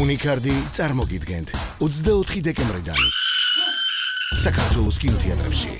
უნიკარდი წარმოგიდგენთ. 24 დეკემბრიდან. საქართველოს კინოთეატრებში.